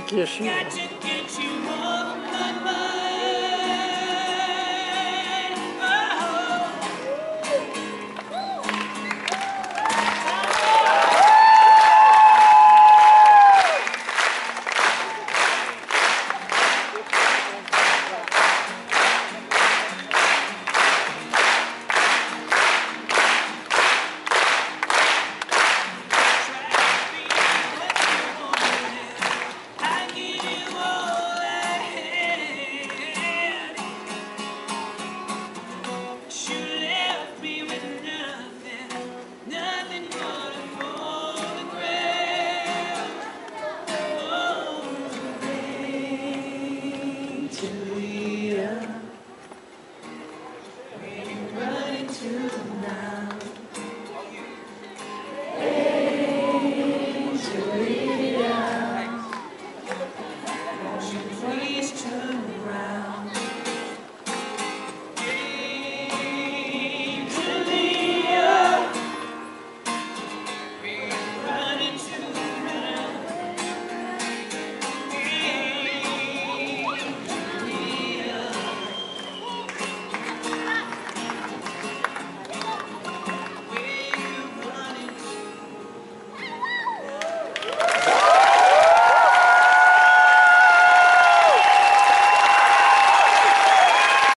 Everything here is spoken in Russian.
Отлично.